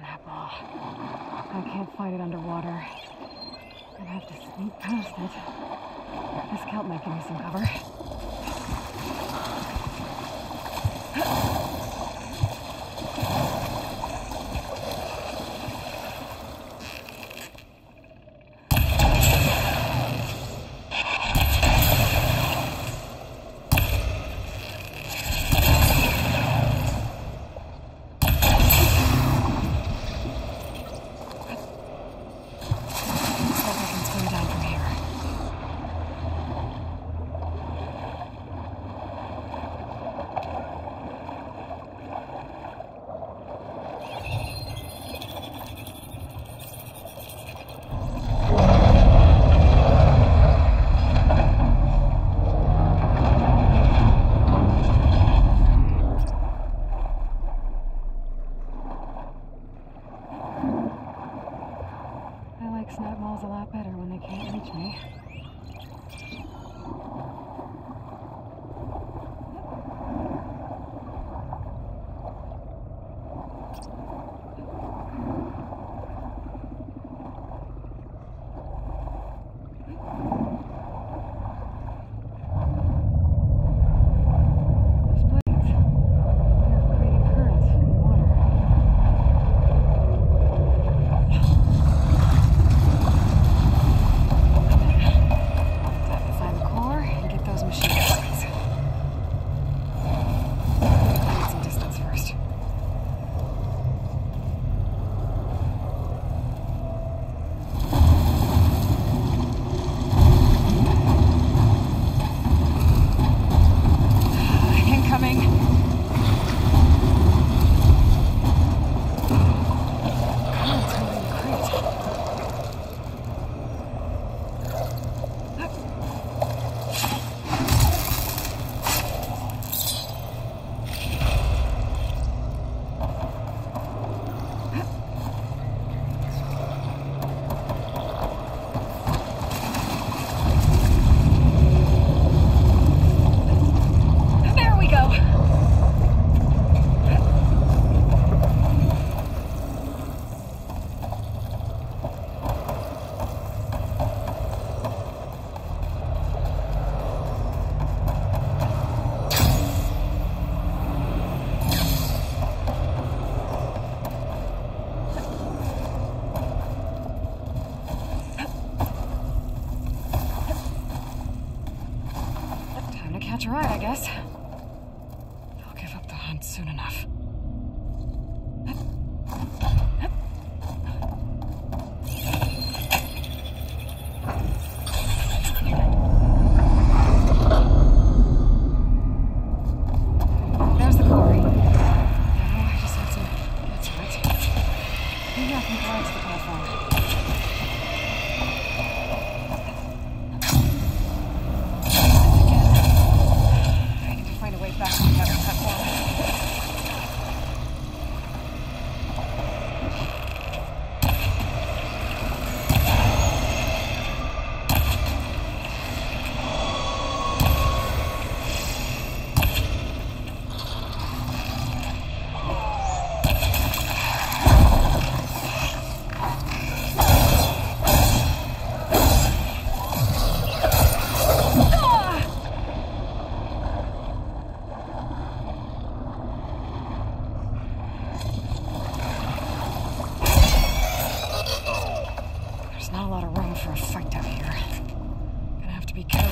that ball. I can't fight it underwater. I'm gonna have to sneak past it. This kelp might give me some cover. because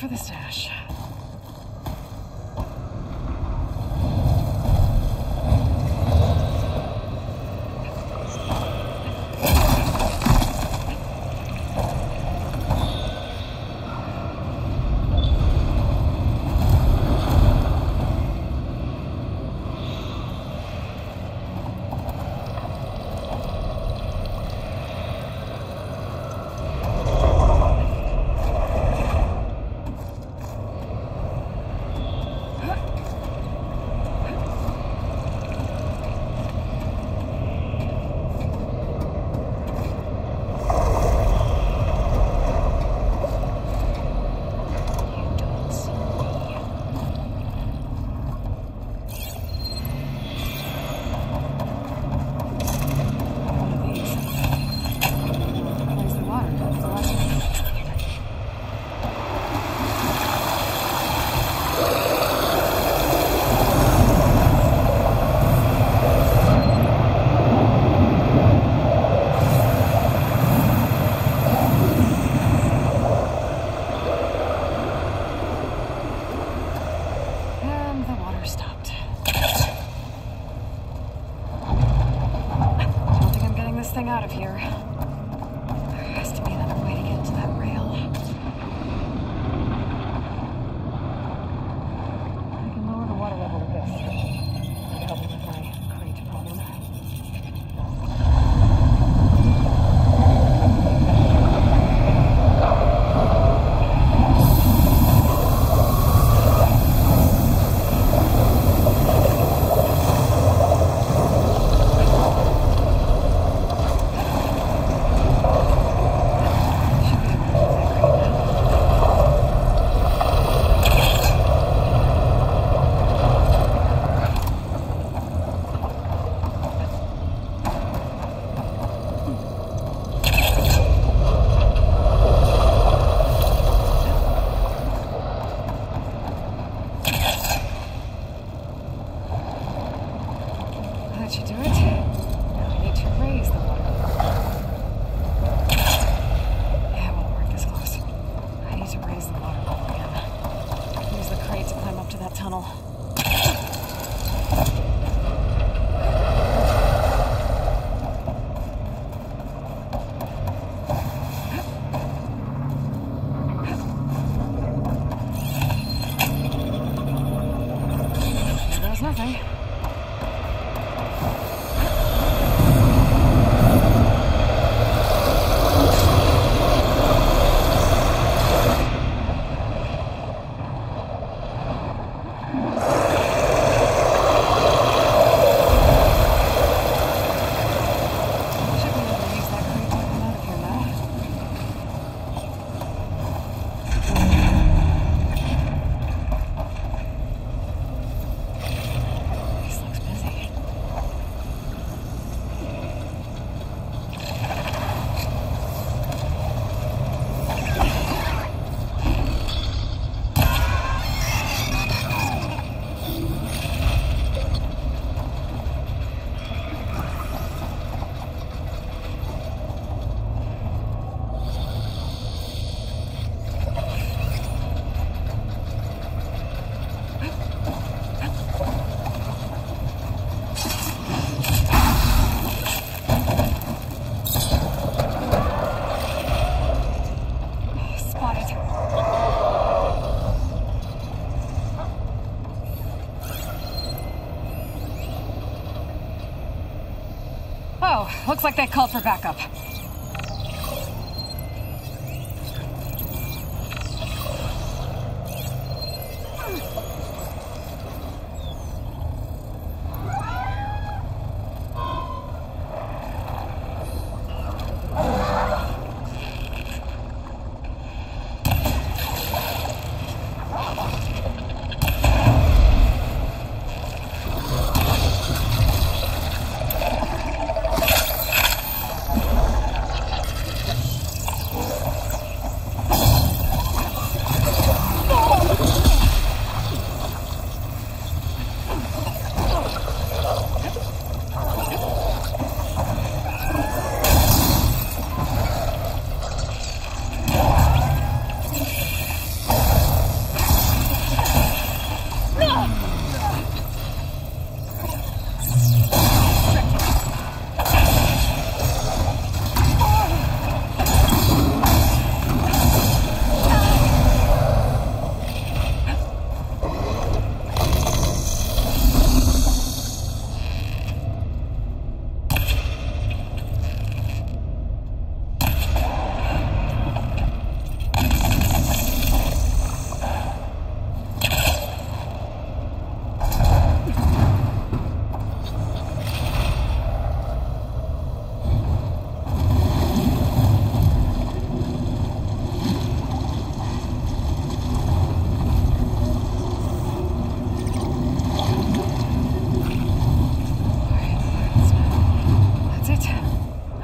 for this time. to climb up to that tunnel. Looks like they called for backup.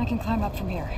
We can climb up from here.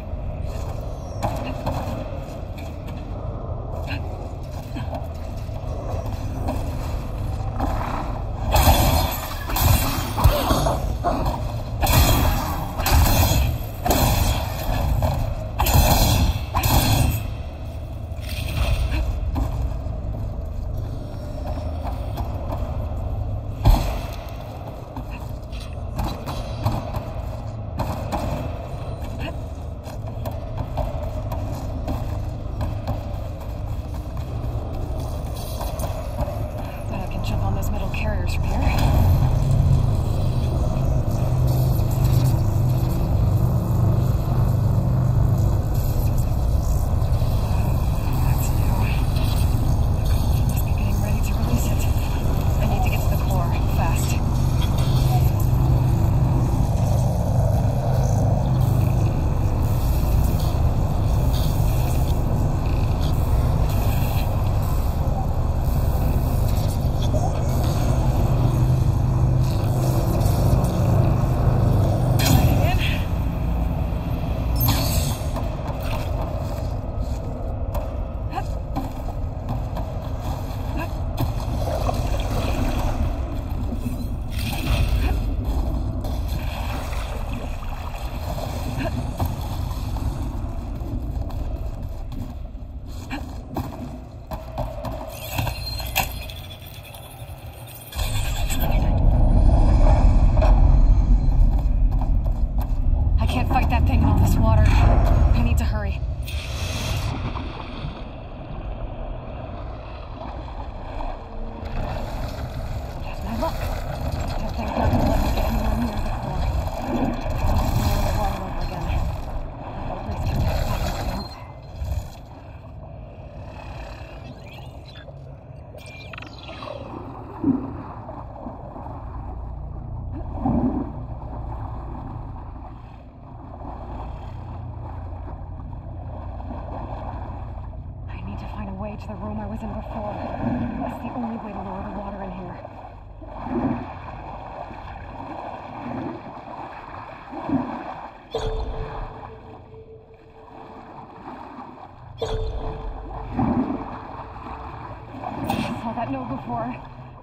before.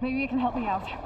Maybe you can help me out.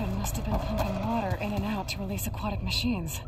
Must have been pumping water in and out to release aquatic machines.